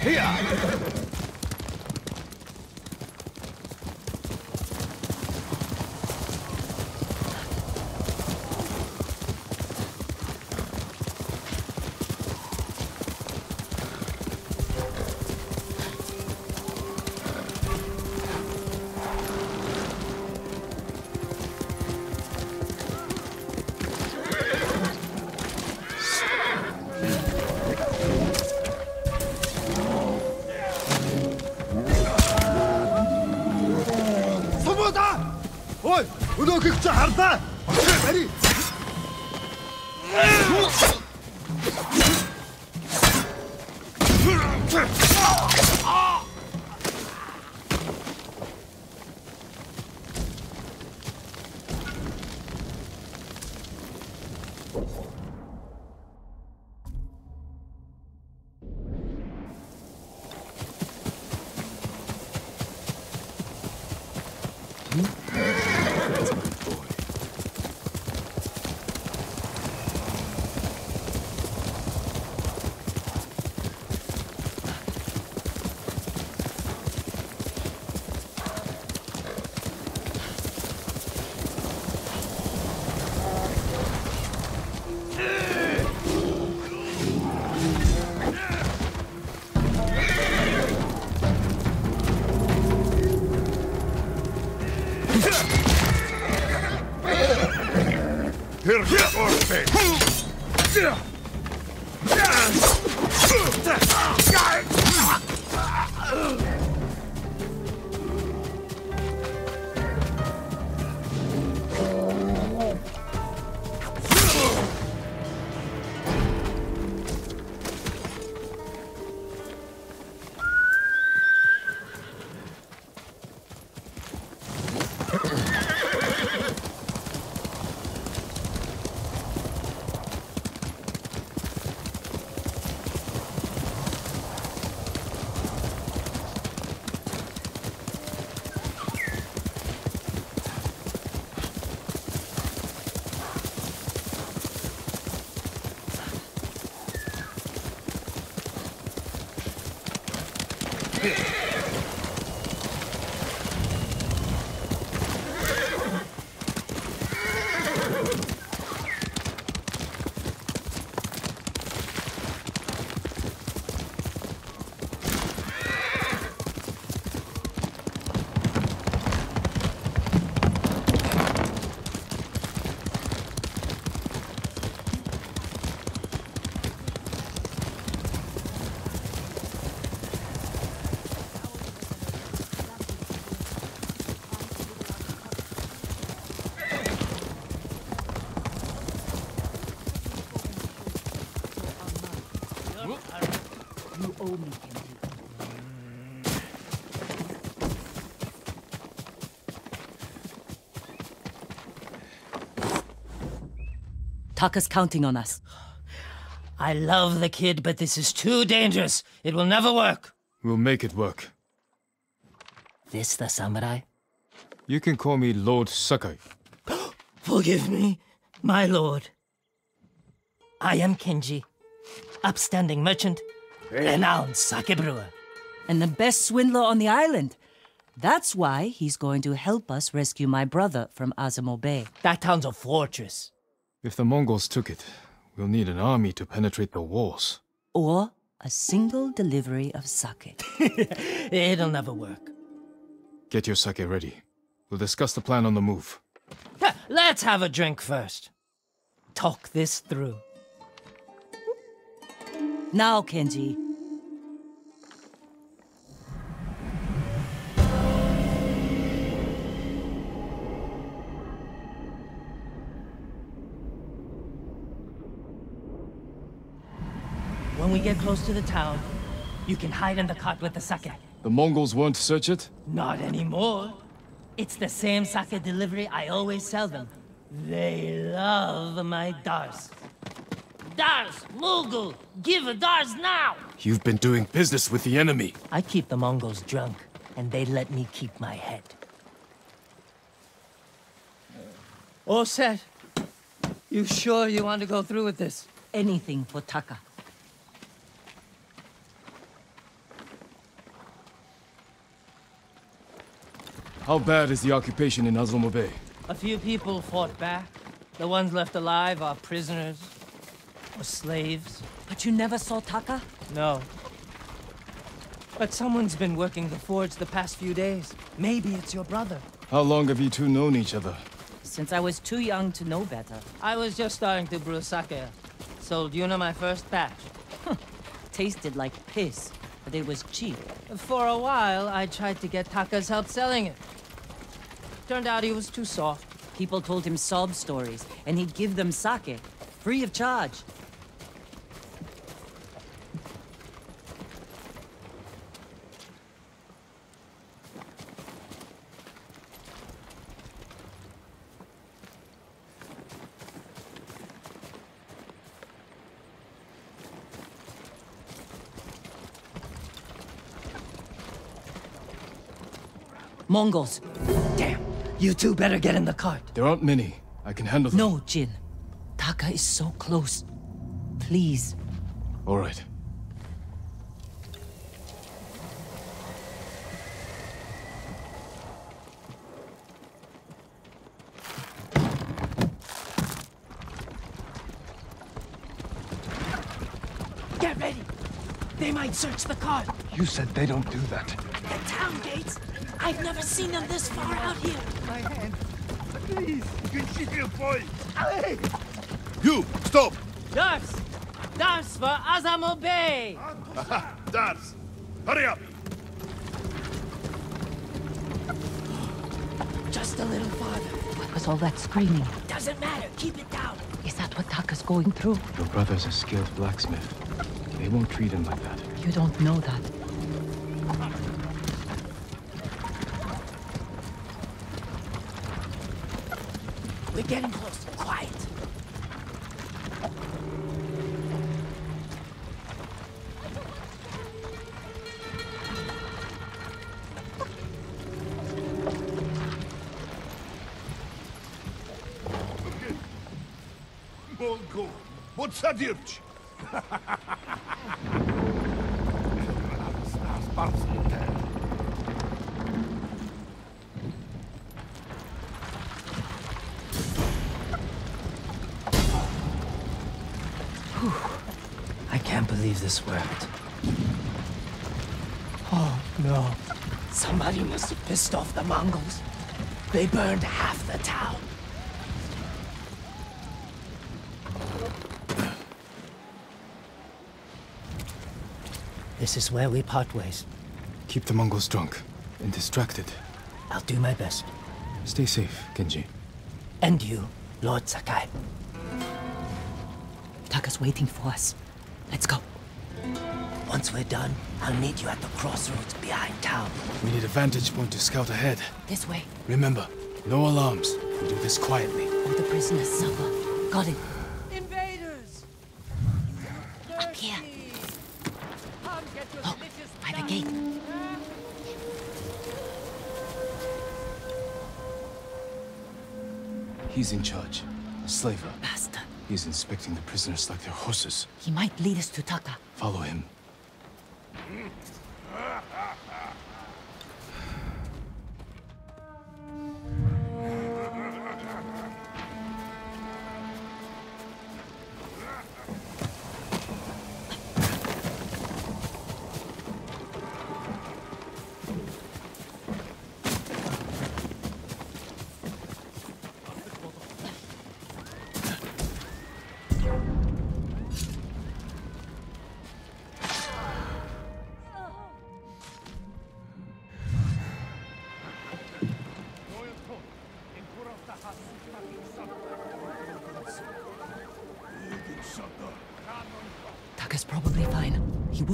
Here! شهرته Taka's counting on us. I love the kid, but this is too dangerous. It will never work. We'll make it work. This the samurai? You can call me Lord Sakai. Forgive me, my lord. I am Kenji, upstanding merchant, renowned sake brewer. And the best swindler on the island. That's why he's going to help us rescue my brother from Azamo Bay. That town's a fortress. If the Mongols took it, we'll need an army to penetrate the walls. Or a single delivery of sake. It'll never work. Get your sake ready. We'll discuss the plan on the move. Let's have a drink first. Talk this through. now, Kenji. When we get close to the town, you can hide in the cart with the sake. The Mongols won't search it? Not anymore. It's the same sake delivery I always sell them. They love my dars. Dars, Mughal, give a dars now! You've been doing business with the enemy. I keep the Mongols drunk, and they let me keep my head. All set. You sure you want to go through with this? Anything for Taka. How bad is the occupation in Azamo Bay? A few people fought back. The ones left alive are prisoners or slaves. But you never saw Taka? No. But someone's been working the forge the past few days. Maybe it's your brother. How long have you two known each other? Since I was too young to know better. I was just starting to brew sake. Sold Yuna my first batch. Tasted like piss, but it was cheap. For a while, I tried to get Taka's help selling it. Turned out he was too soft. People told him sob stories, and he'd give them sake, free of charge. Mongols. Damn, you two better get in the cart. There aren't many. I can handle them. No, Jin. Taka is so close. Please. All right. Get ready. They might search the cart. You said they don't do that. The town gates. I've never seen them this far out here. My hand. Please, you can keep your boy. You, stop! Dars! Dars for Azamo Bay! Dars, hurry up! Just a little farther. What was all that screaming? Doesn't matter. Keep it down. Is that what Taka's going through? Your brother's a skilled blacksmith. They won't treat him like that. You don't know that. We're getting close. Quiet. Mongo, podsadziewcz! I this worked. Oh, no. Somebody must have pissed off the Mongols. They burned half the town. This is where we part ways. Keep the Mongols drunk and distracted. I'll do my best. Stay safe, Kenji. And you, Lord Sakai. Taka's waiting for us. Let's go. Once we're done, I'll meet you at the crossroads behind town. We need a vantage point to scout ahead. This way. Remember, no alarms. We do this quietly. All the prisoners suffer. Got it. Invaders! Up here. Oh, Look, by the gate. He's in charge. A slaver. Bastard. He's inspecting the prisoners like they're horses. He might lead us to Taka. Follow him.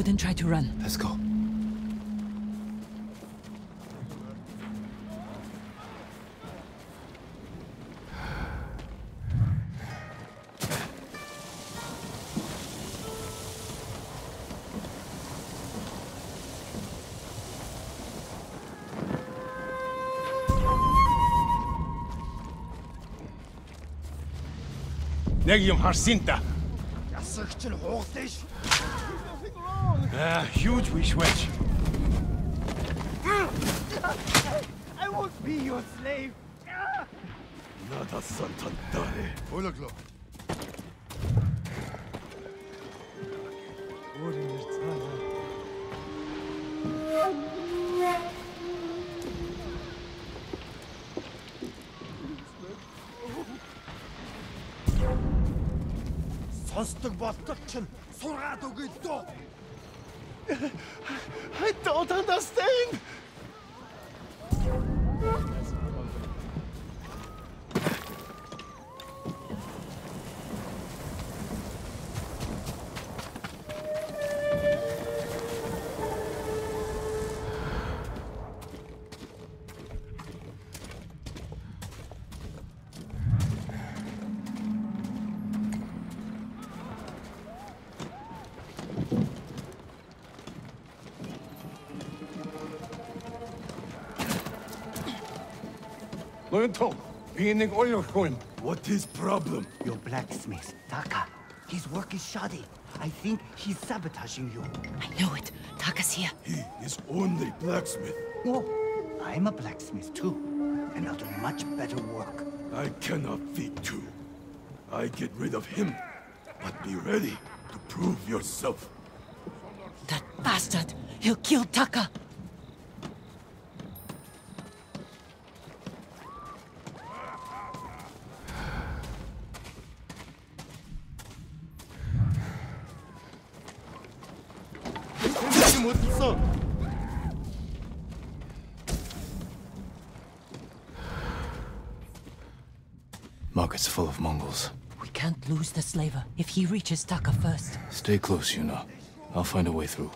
wouldn't try to run. Let's go. Нэг юм харсинта. Ясагч нь хугалсан ш. Ah, huge wish wedge. I won't be your slave. Nada Santandare. Olaglo. Сонсдог болтол чинь сургаад өгье дөө. I don't understand. Loyentong, beginning oil coin. What is problem? Your blacksmith, Taka. His work is shoddy. I think he's sabotaging you. I know it. Taka's here. He is only blacksmith. No, I'm a blacksmith too, and I'll do much better work. I cannot feed two. I get rid of him. But be ready to prove yourself. That bastard! He'll kill Taka! Lose the slaver if he reaches Taka first. Stay close, Yuna. I'll find a way through.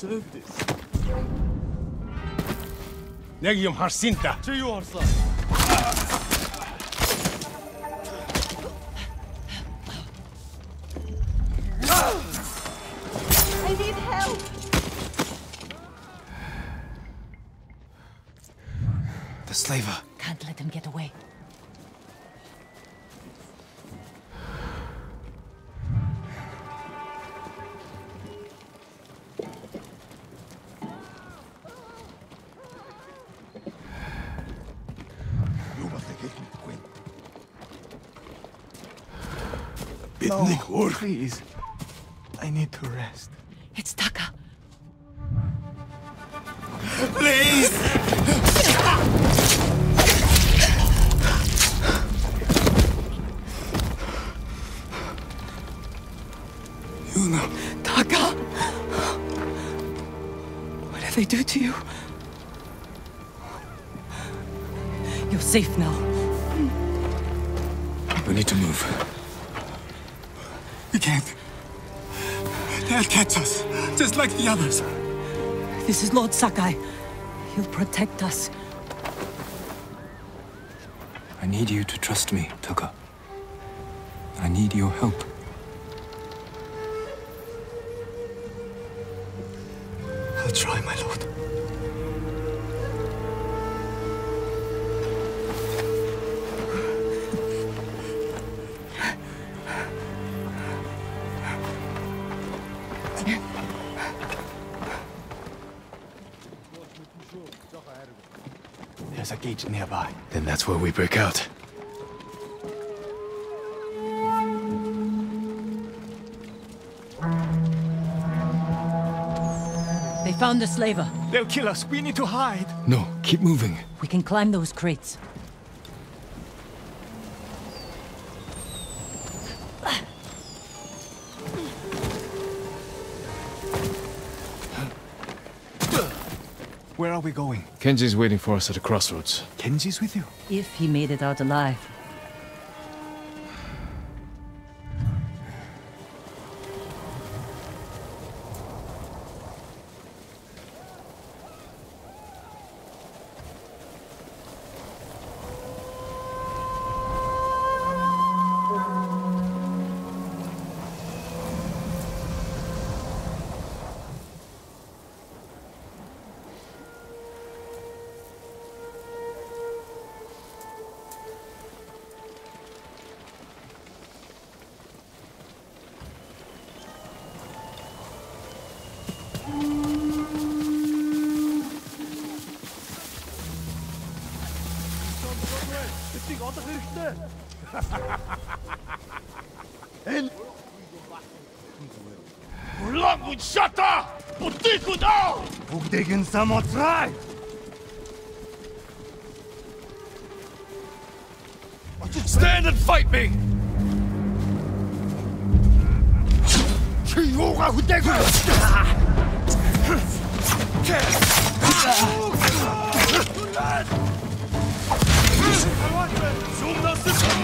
deserve this. Negium Harsinta. To you, Arslan. Bitnik work. Please. I need to rest. It's Taka. Please! Yuna. Taka! What did they do to you? You're safe now. The others. This is Lord Sakai. He'll protect us. I need you to trust me, Taka. I need your help. There's a gate nearby. Then that's where we break out. They found the slaver. They'll kill us. We need to hide. No, keep moving. We can climb those crates. Where are we going? Kenji's waiting for us at the crossroads. Kenji's with you? If he made it out alive. Shut up! But they could all! Bóg degen samo try! Stand and fight me! Kiyora Hudegu! Zoom nas this one!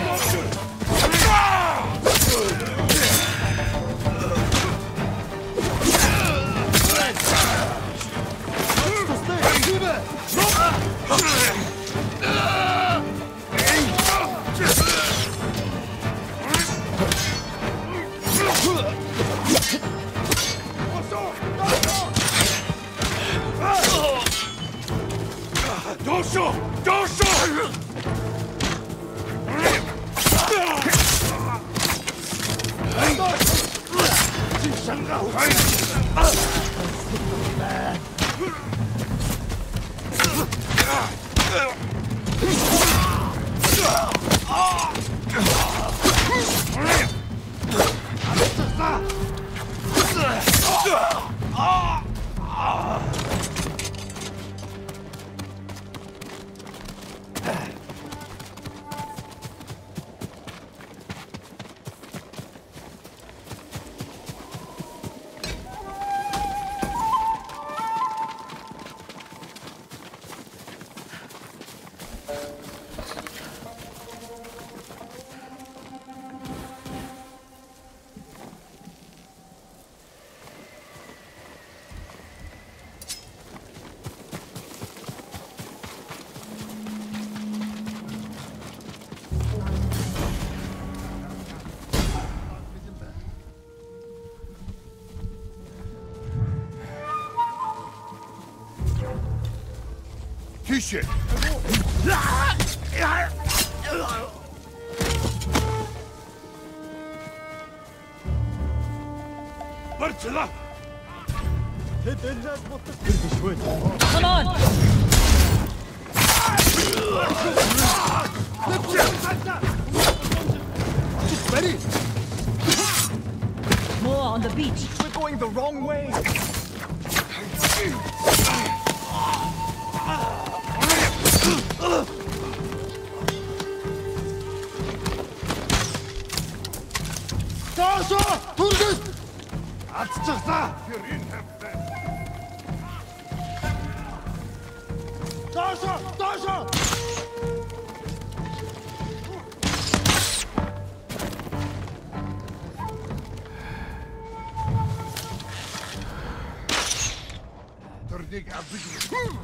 どうし Dosho! position. Marcela! Come on! Just ready! More on the beach. We're going the wrong way. Ah! Хаашаа! Түргэж! Алдчихлаа. Тэр энэ хэмтэй. Доошо! Доошо! Тэрнийг авчих.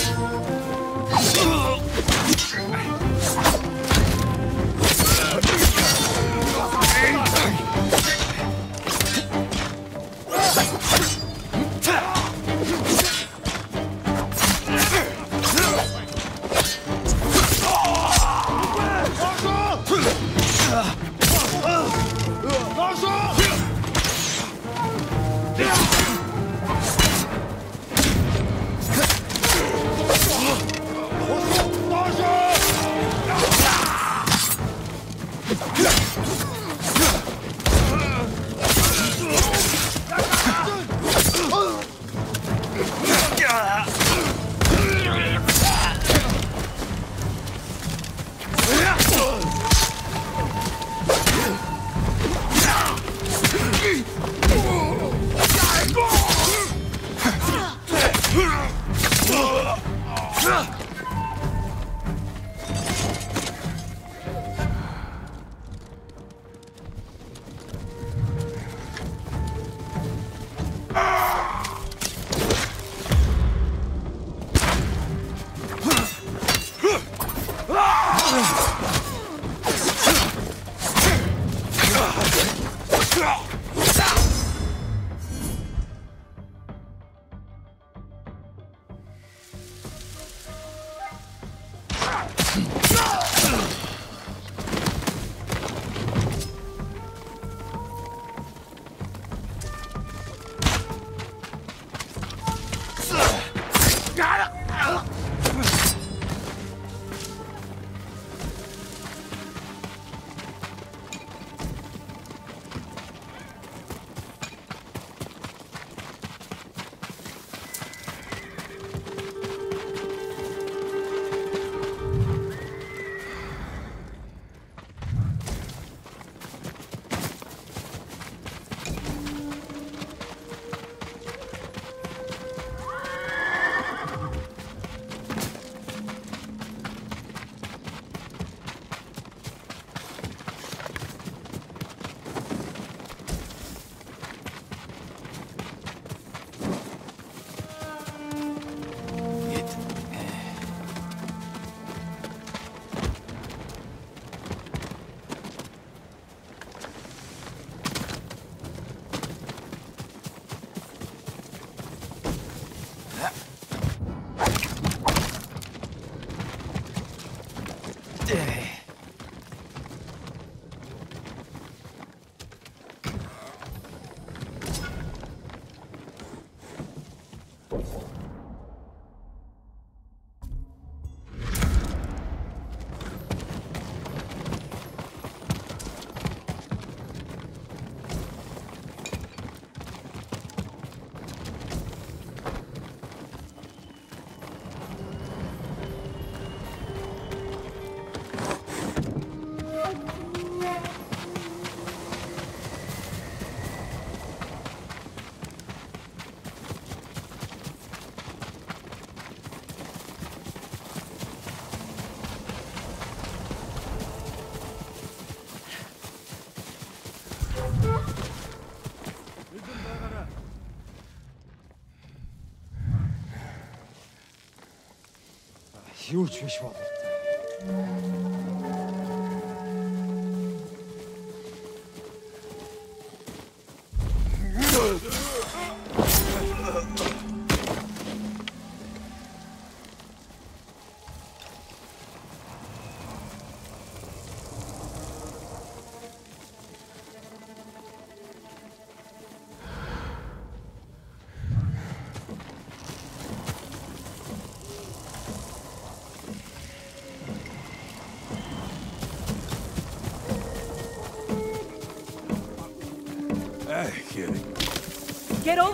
你去洗澡。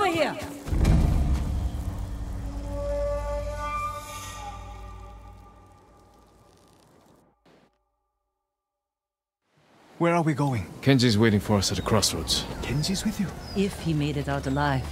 Over here! Where are we going? Kenji's waiting for us at the crossroads. Kenji's with you. If he made it out alive.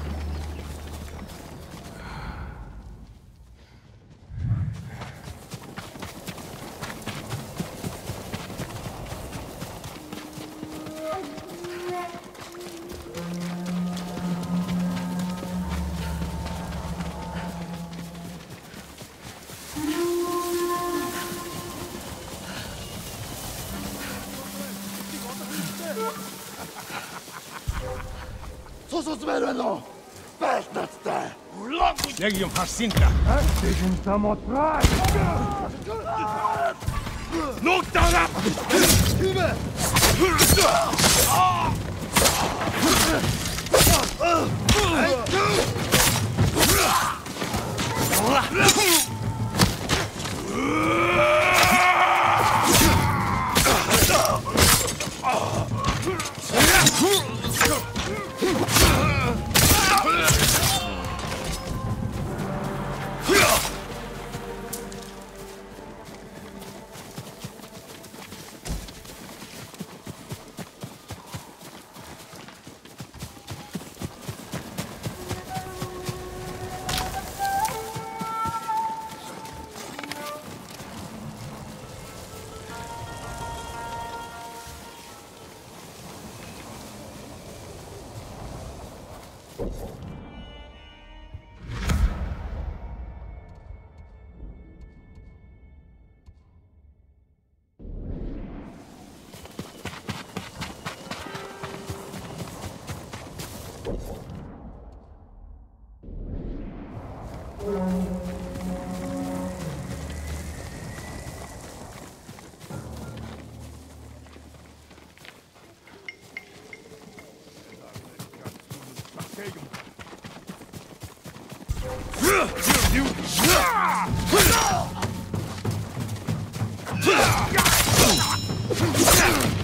Jacinta. Jacinta Motrai! Knock that up! Hey, Yeah!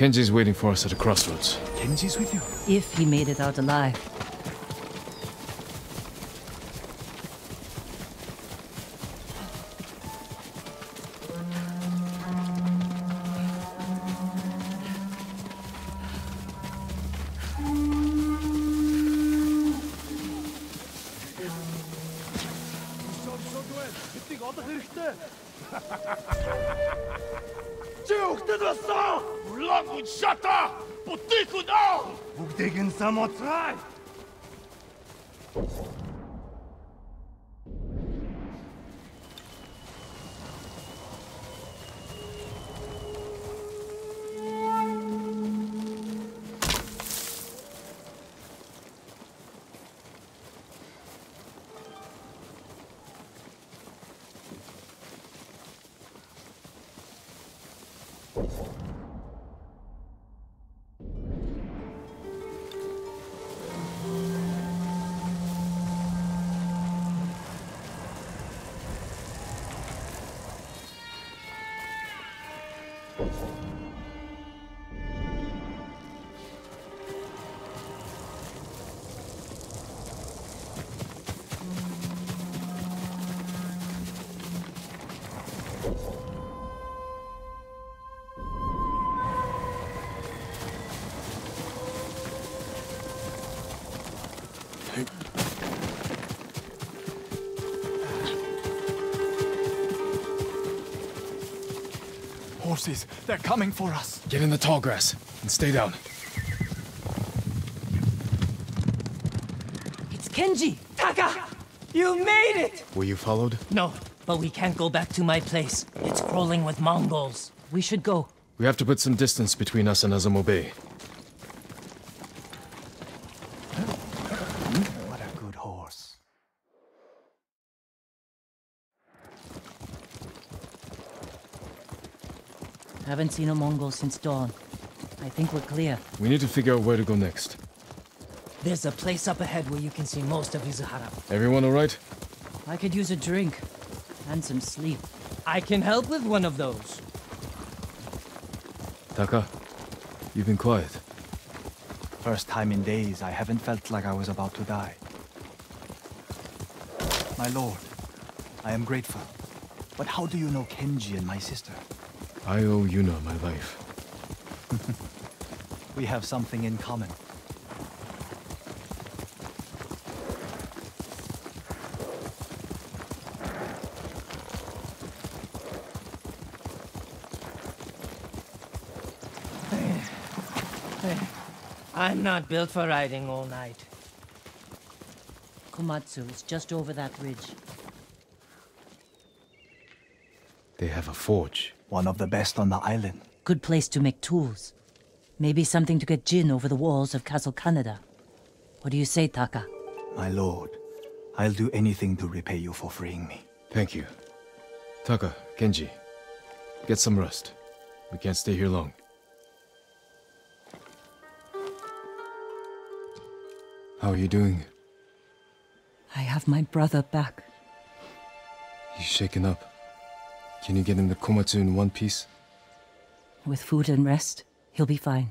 Kenji's waiting for us at the crossroads. Kenji's with you. If he made it out alive. shut up, but this could all! Would they some more try? Horses, they're coming for us. Get in the tall grass and stay down. It's Kenji! Taka! You made it! Were you followed? No, but we can't go back to my place. It's crawling with Mongols. We should go. We have to put some distance between us and Azamo Bay. What a good horse. Haven't seen a Mongol since dawn. I think we're clear. We need to figure out where to go next. There's a place up ahead where you can see most of Izuhara. Everyone alright? I could use a drink and some sleep. I can help with one of those. Taka, you've been quiet. First time in days I haven't felt like I was about to die. My lord, I am grateful. But how do you know Kenji and my sister? I owe Yuna my life. We have something in common. I'm not built for riding all night. Komatsu is just over that ridge. They have a forge. One of the best on the island. Good place to make tools. Maybe something to get Jin over the walls of Castle Kaneda. What do you say, Taka? My lord, I'll do anything to repay you for freeing me. Thank you. Taka, Kenji, get some rest. We can't stay here long. How are you doing? I have my brother back. He's shaken up. Can you get him to Komatsu in one piece? With food and rest, he'll be fine.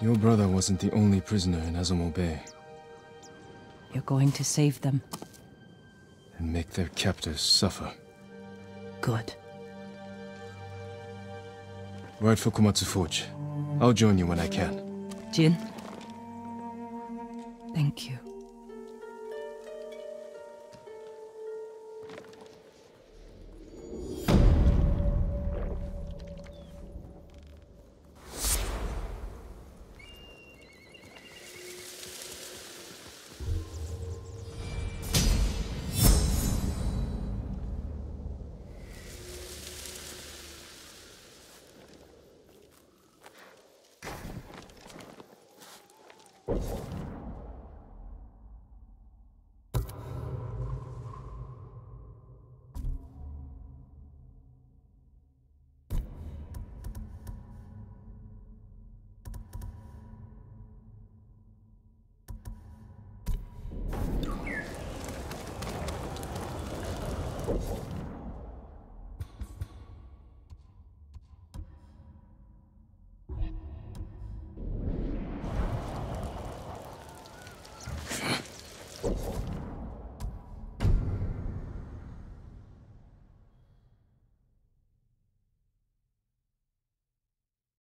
Your brother wasn't the only prisoner in Azamo Bay, You're going to save them. and make their captors suffer. Good. Ride for Komatsu Forge. I'll join you when I can. Jin? Thank you.